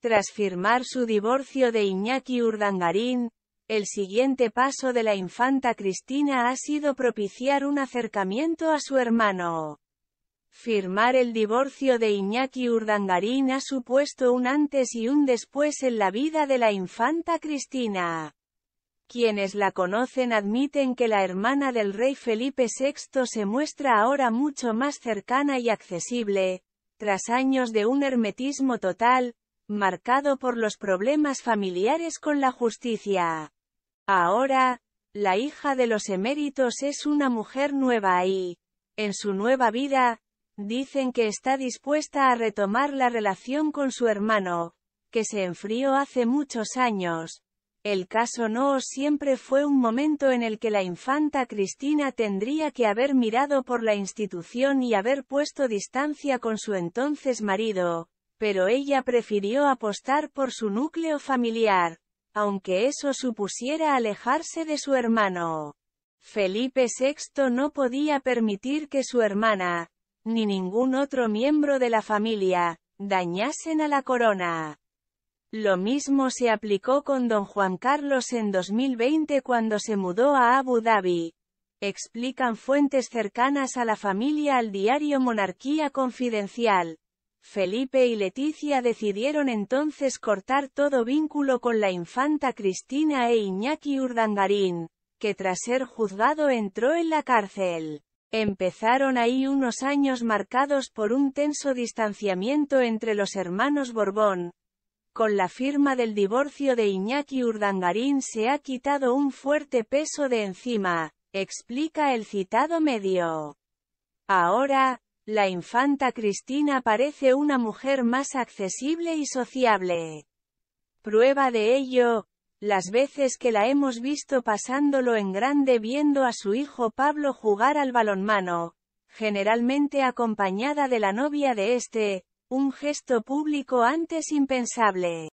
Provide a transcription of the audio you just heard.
Tras firmar su divorcio de Iñaki Urdangarín, el siguiente paso de la infanta Cristina ha sido propiciar un acercamiento a su hermano. Firmar el divorcio de Iñaki Urdangarín ha supuesto un antes y un después en la vida de la infanta Cristina. Quienes la conocen admiten que la hermana del rey Felipe VI se muestra ahora mucho más cercana y accesible, tras años de un hermetismo total, marcado por los problemas familiares con la justicia. Ahora, la hija de los eméritos es una mujer nueva y, en su nueva vida, dicen que está dispuesta a retomar la relación con su hermano, que se enfrió hace muchos años, el caso no siempre fue un momento en el que la infanta Cristina tendría que haber mirado por la institución y haber puesto distancia con su entonces marido, pero ella prefirió apostar por su núcleo familiar, aunque eso supusiera alejarse de su hermano. Felipe VI no podía permitir que su hermana, ni ningún otro miembro de la familia, dañasen a la corona. Lo mismo se aplicó con don Juan Carlos en 2020 cuando se mudó a Abu Dhabi. Explican fuentes cercanas a la familia al diario Monarquía Confidencial. Felipe y Leticia decidieron entonces cortar todo vínculo con la infanta Cristina e Iñaki Urdangarín, que tras ser juzgado entró en la cárcel. Empezaron ahí unos años marcados por un tenso distanciamiento entre los hermanos Borbón, con la firma del divorcio de Iñaki Urdangarín se ha quitado un fuerte peso de encima, explica el citado medio. Ahora, la infanta Cristina parece una mujer más accesible y sociable. Prueba de ello, las veces que la hemos visto pasándolo en grande viendo a su hijo Pablo jugar al balonmano, generalmente acompañada de la novia de este, un gesto público antes impensable.